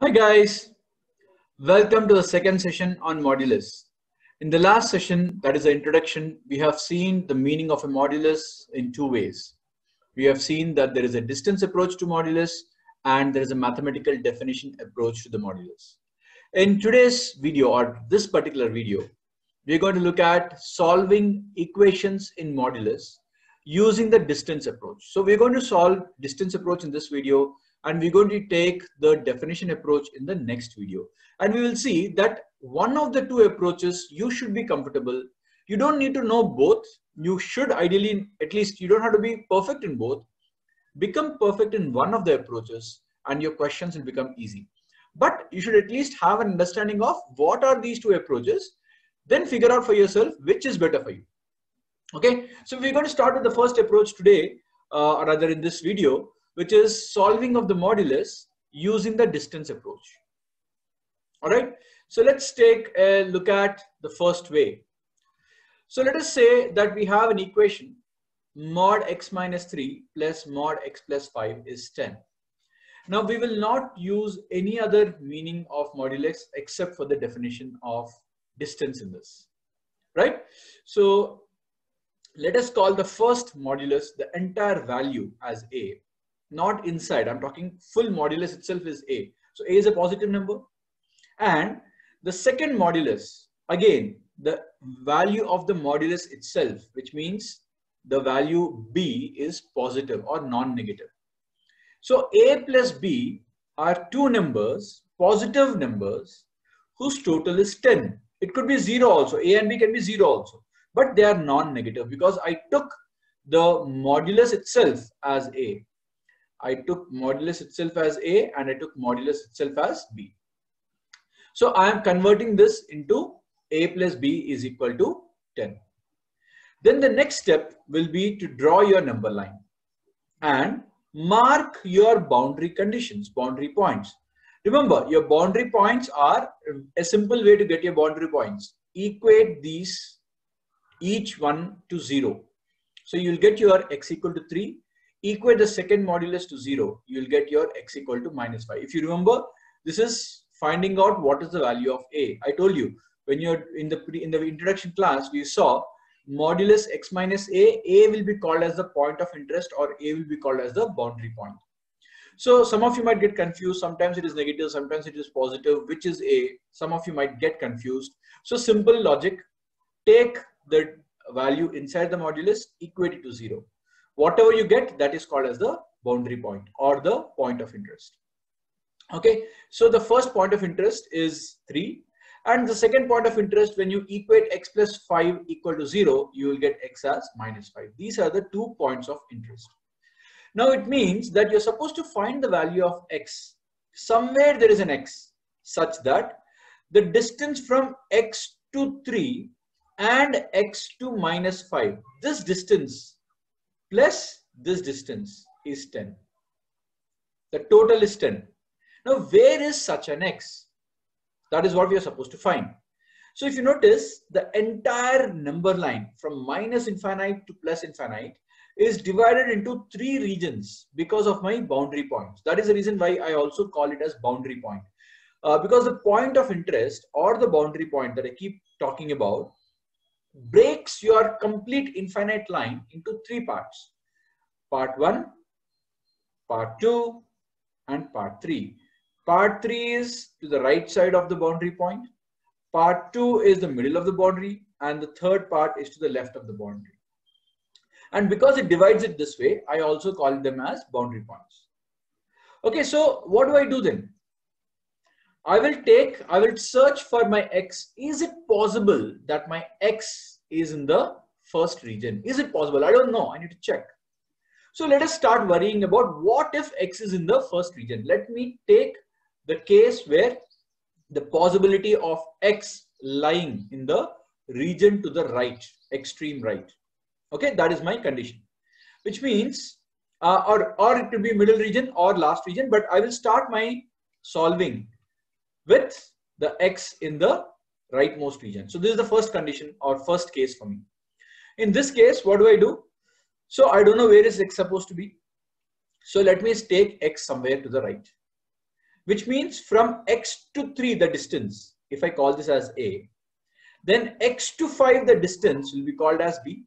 Hi guys, welcome to the second session on modulus. In the last session, that is the introduction, we have seen the meaning of a modulus in two ways. We have seen that there is a distance approach to modulus and there is a mathematical definition approach to the modulus. In today's video or this particular video, we're going to look at solving equations in modulus using the distance approach. So we're going to solve distance approach in this video and we're going to take the definition approach in the next video. And we will see that one of the two approaches you should be comfortable. You don't need to know both. You should ideally, at least you don't have to be perfect in both. Become perfect in one of the approaches and your questions will become easy. But you should at least have an understanding of what are these two approaches. Then figure out for yourself which is better for you. Okay, so we're going to start with the first approach today, uh, or rather in this video, which is solving of the modulus using the distance approach. All right, so let's take a look at the first way. So let us say that we have an equation mod x minus 3 plus mod x plus 5 is 10. Now we will not use any other meaning of modulus except for the definition of distance in this, right? So let us call the first modulus the entire value as a not inside. I'm talking full modulus itself is A. So A is a positive number. And the second modulus, again, the value of the modulus itself, which means the value B is positive or non-negative. So A plus B are two numbers, positive numbers, whose total is 10. It could be zero also. A and B can be zero also. But they are non-negative because I took the modulus itself as A. I took modulus itself as A and I took modulus itself as B. So I am converting this into A plus B is equal to 10. Then the next step will be to draw your number line and mark your boundary conditions, boundary points. Remember, your boundary points are a simple way to get your boundary points. Equate these each one to 0. So you'll get your x equal to 3 equate the second modulus to 0, you'll get your x equal to minus 5. If you remember, this is finding out what is the value of a. I told you when you're in the pre, in the introduction class, we saw modulus x minus a, a will be called as the point of interest or a will be called as the boundary point. So some of you might get confused. Sometimes it is negative, sometimes it is positive, which is a. Some of you might get confused. So simple logic, take the value inside the modulus, equate it to zero whatever you get that is called as the boundary point or the point of interest. Okay so the first point of interest is 3 and the second point of interest when you equate x plus 5 equal to 0 you will get x as minus 5 these are the two points of interest. Now it means that you're supposed to find the value of x. Somewhere there is an x such that the distance from x to 3 and x to minus 5 this distance plus this distance is 10. The total is 10. Now, where is such an x? That is what we are supposed to find. So if you notice, the entire number line from minus infinite to plus infinite is divided into three regions because of my boundary points. That is the reason why I also call it as boundary point. Uh, because the point of interest or the boundary point that I keep talking about breaks your complete infinite line into three parts. Part 1, Part 2 and Part 3. Part 3 is to the right side of the boundary point. Part 2 is the middle of the boundary and the third part is to the left of the boundary. And because it divides it this way, I also call them as boundary points. Okay, so what do I do then? I will take, I will search for my X. Is it possible that my X is in the first region? Is it possible? I don't know. I need to check. So let us start worrying about what if X is in the first region. Let me take the case where the possibility of X lying in the region to the right, extreme right. Okay, that is my condition, which means, uh, or, or it could be middle region or last region, but I will start my solving with the x in the rightmost region. So this is the first condition or first case for me. In this case, what do I do? So I don't know where is x supposed to be. So let me take x somewhere to the right. which means from x to 3, the distance, if I call this as A, then x to 5, the distance will be called as B,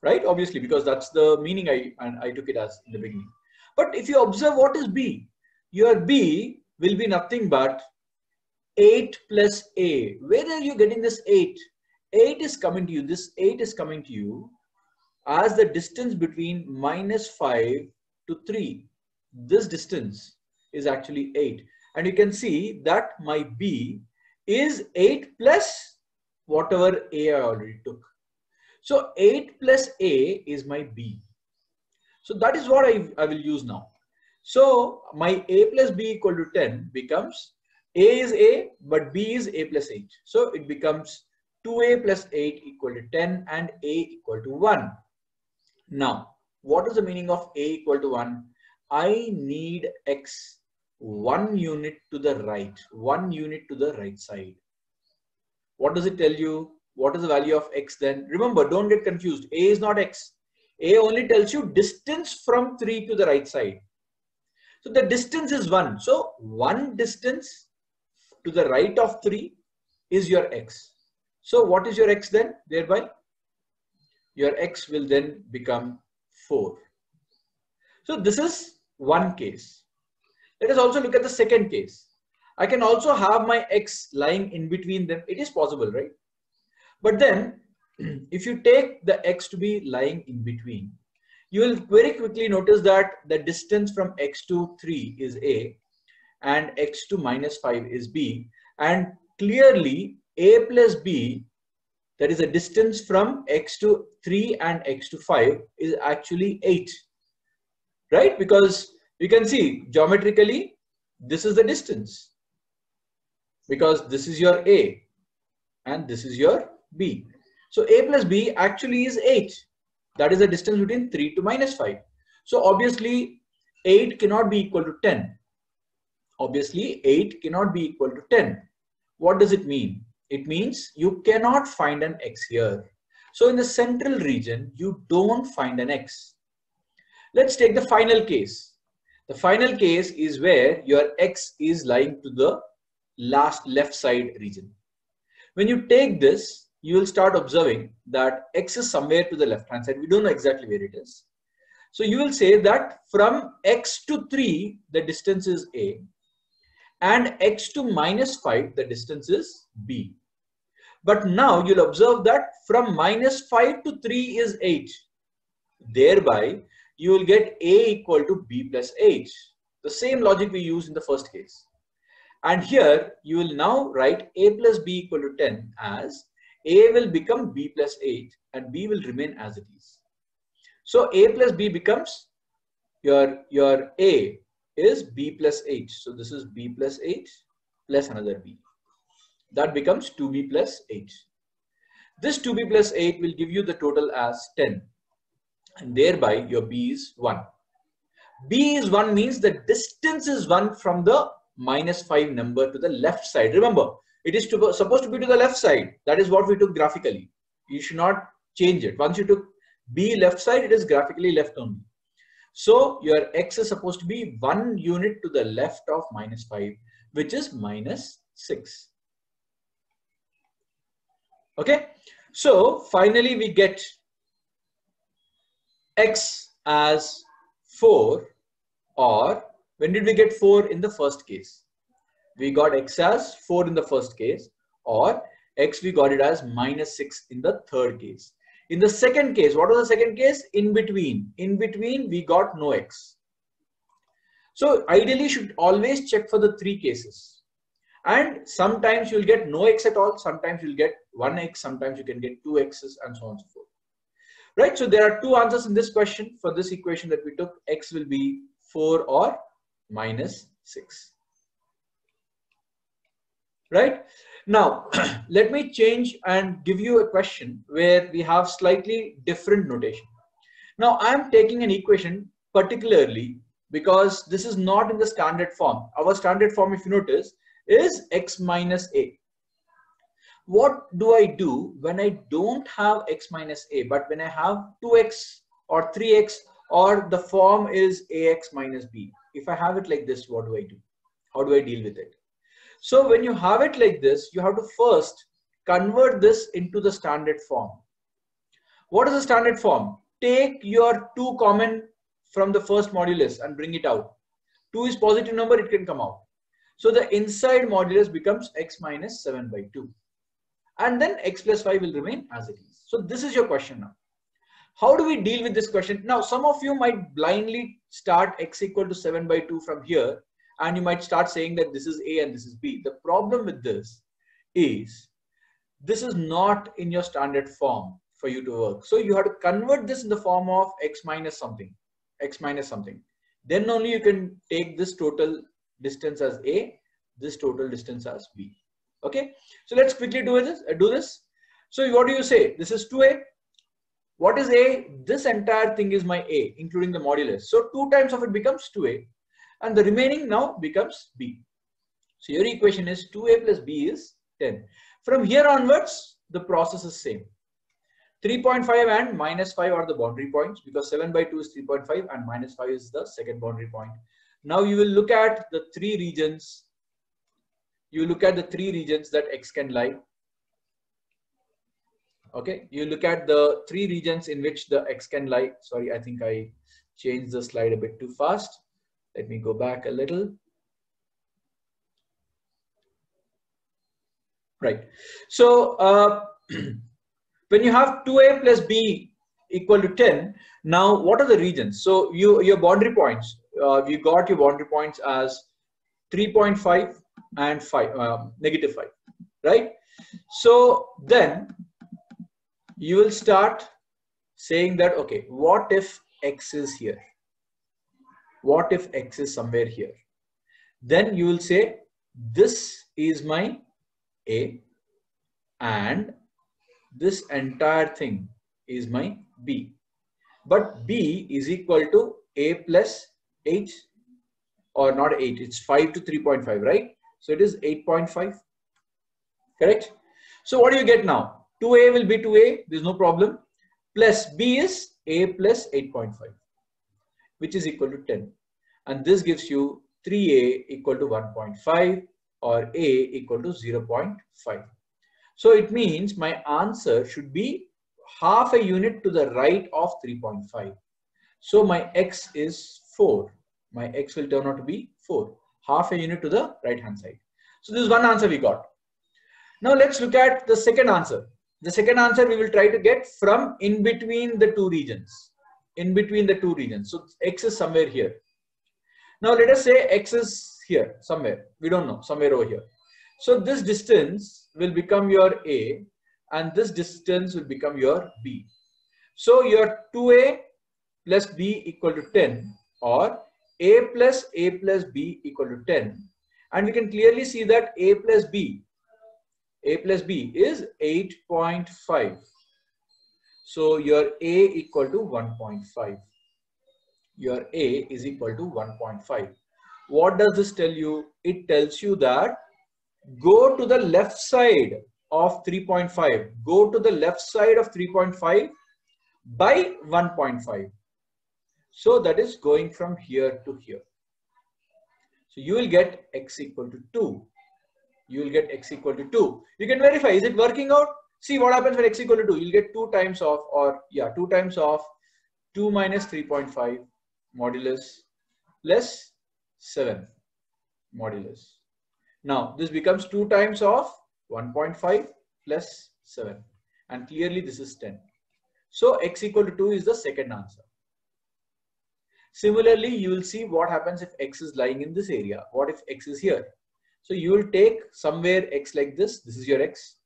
right? Obviously, because that's the meaning I, and I took it as in the beginning. But if you observe what is B, your B will be nothing but 8 plus A. Where are you getting this 8? 8 is coming to you, this 8 is coming to you as the distance between minus 5 to 3. This distance is actually 8. And you can see that my B is 8 plus whatever A I already took. So 8 plus A is my B. So that is what I, I will use now. So my A plus B equal to 10 becomes A is A, but B is A plus 8. So it becomes 2A plus 8 equal to 10 and A equal to 1. Now, what is the meaning of A equal to 1? I need X one unit to the right, one unit to the right side. What does it tell you? What is the value of X then? Remember, don't get confused. A is not X. A only tells you distance from 3 to the right side. So the distance is 1. So 1 distance to the right of 3 is your X. So what is your X then? Thereby your x will then become 4. So this is one case. Let us also look at the second case. I can also have my x lying in between them. It is possible, right? But then if you take the x to be lying in between, you will very quickly notice that the distance from x to 3 is a and x to minus 5 is b. And clearly a plus b that is a distance from x to 3 and x to 5 is actually 8 right? Because you can see geometrically this is the distance. Because this is your a and this is your b. So a plus b actually is 8 that is the distance between 3 to minus 5 so obviously 8 cannot be equal to 10 obviously 8 cannot be equal to 10 what does it mean it means you cannot find an x here. So in the central region, you don't find an x. Let's take the final case. The final case is where your x is lying to the last left side region. When you take this, you will start observing that x is somewhere to the left hand side. We don't know exactly where it is. So you will say that from x to 3, the distance is a and x to minus 5, the distance is b. But now you'll observe that from minus 5 to 3 is 8. Thereby, you will get a equal to b plus h. The same logic we used in the first case. And here, you will now write a plus b equal to 10 as a will become b plus 8 and b will remain as it is. So a plus b becomes your, your a is b plus h. So this is b plus h plus another b. That becomes 2b plus 8. This 2b plus 8 will give you the total as 10. And thereby your b is 1. b is 1 means the distance is 1 from the minus 5 number to the left side. Remember, it is to, supposed to be to the left side. That is what we took graphically. You should not change it. Once you took b left side, it is graphically left only. So your x is supposed to be one unit to the left of minus 5, which is minus 6. Okay. So finally we get x as 4 or when did we get 4 in the first case? We got x as 4 in the first case or x we got it as minus 6 in the third case. In the second case, what was the second case? In between. In between, we got no x. So ideally should always check for the three cases. And sometimes you'll get no x at all. Sometimes you'll get one x. Sometimes you can get two x's and so on and so forth. Right. So there are two answers in this question. For this equation that we took, x will be 4 or minus 6. Right. Now, let me change and give you a question where we have slightly different notation. Now, I am taking an equation particularly because this is not in the standard form. Our standard form, if you notice, is x minus a. What do I do when I don't have x minus a, but when I have 2x or 3x or the form is ax minus b? If I have it like this, what do I do? How do I deal with it? So when you have it like this, you have to first convert this into the standard form. What is the standard form? Take your 2 common from the first modulus and bring it out. 2 is positive number, it can come out. So the inside modulus becomes x minus 7 by 2. And then x plus 5 will remain as it is. So this is your question now. How do we deal with this question? Now, some of you might blindly start x equal to 7 by 2 from here. And you might start saying that this is A and this is B. The problem with this is this is not in your standard form for you to work. So you have to convert this in the form of x minus something, x minus something. Then only you can take this total distance as A, this total distance as B. Okay, so let's quickly do this. Uh, do this. So what do you say? This is 2A. What is A? This entire thing is my A, including the modulus. So 2 times of it becomes 2A. And the remaining now becomes B. So your equation is 2A plus B is 10. From here onwards, the process is same. 3.5 and minus 5 are the boundary points because 7 by 2 is 3.5 and minus 5 is the second boundary point. Now you will look at the three regions. You look at the three regions that X can lie. Okay, you look at the three regions in which the X can lie. Sorry, I think I changed the slide a bit too fast. Let me go back a little. Right. So uh, when you have 2a plus b equal to 10, now what are the regions? So you your boundary points, uh, you got your boundary points as 3.5 and 5, um, negative 5, right? So then you will start saying that, okay, what if x is here? What if x is somewhere here? Then you will say, this is my a and this entire thing is my b. But b is equal to a plus 8 or not 8, it's 5 to 3.5, right? So it is 8.5, correct? So what do you get now? 2a will be 2a, there's no problem. Plus b is a plus 8.5, which is equal to 10. And this gives you 3a equal to 1.5 or a equal to 0.5. So it means my answer should be half a unit to the right of 3.5. So my x is 4. My x will turn out to be 4. Half a unit to the right hand side. So this is one answer we got. Now let's look at the second answer. The second answer we will try to get from in between the two regions. In between the two regions. So x is somewhere here. Now let us say x is here somewhere. We don't know, somewhere over here. So this distance will become your A and this distance will become your B. So your 2A plus B equal to 10 or A plus A plus B equal to 10. And we can clearly see that A plus B, A plus B is 8.5. So your A equal to 1.5. Your A is equal to 1.5. What does this tell you? It tells you that go to the left side of 3.5. Go to the left side of 3.5 by 1.5. So that is going from here to here. So you will get x equal to 2. You will get x equal to 2. You can verify, is it working out? See what happens when x equal to 2. You'll get 2 times of, or yeah, 2 times of 2 minus 3.5 modulus less plus 7 modulus. Now this becomes 2 times of 1.5 plus 7 and clearly this is 10. So x equal to 2 is the second answer. Similarly, you will see what happens if x is lying in this area. What if x is here? So you will take somewhere x like this. This is your x.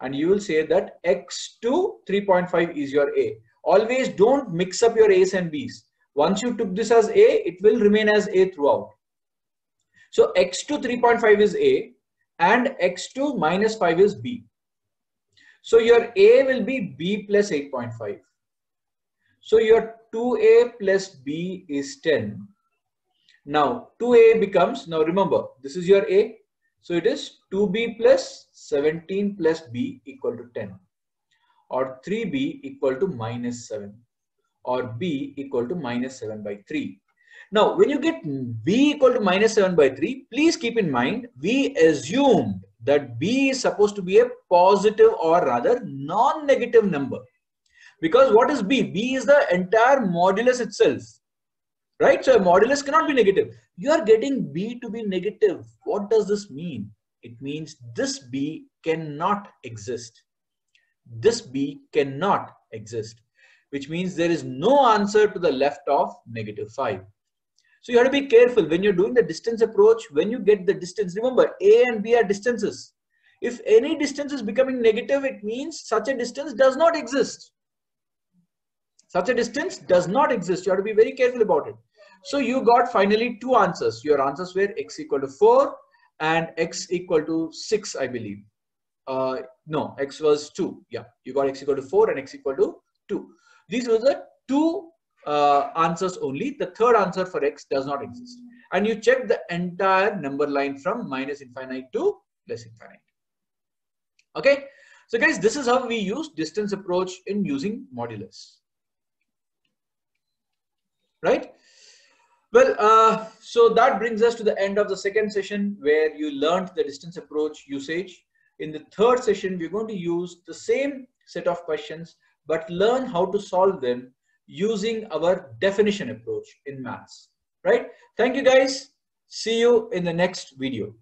And you will say that x to 3.5 is your a. Always don't mix up your a's and b's. Once you took this as a, it will remain as a throughout. So x to 3.5 is A and x to minus 5 is B. So your A will be B plus 8.5. So your 2A plus B is 10. Now 2A becomes, now remember, this is your A. So it is 2B plus 17 plus B equal to 10 or 3B equal to minus 7 or B equal to minus 7 by 3. Now, when you get b equal to minus 7 by 3, please keep in mind, we assumed that b is supposed to be a positive or rather non-negative number. Because what is b? b is the entire modulus itself. Right? So a modulus cannot be negative. You are getting b to be negative. What does this mean? It means this b cannot exist. This b cannot exist, which means there is no answer to the left of negative 5. So you have to be careful when you're doing the distance approach, when you get the distance, remember A and B are distances. If any distance is becoming negative, it means such a distance does not exist. Such a distance does not exist. You have to be very careful about it. So you got finally two answers. Your answers were x equal to 4 and x equal to 6, I believe. Uh, no, x was 2. Yeah, you got x equal to 4 and x equal to 2. These were the two uh, answers only. The third answer for x does not exist. And you check the entire number line from minus infinite to less infinite. Okay. So guys, this is how we use distance approach in using modulus. Right. Well, uh, so that brings us to the end of the second session where you learned the distance approach usage. In the third session, we're going to use the same set of questions, but learn how to solve them using our definition approach in maths, right? Thank you guys. See you in the next video.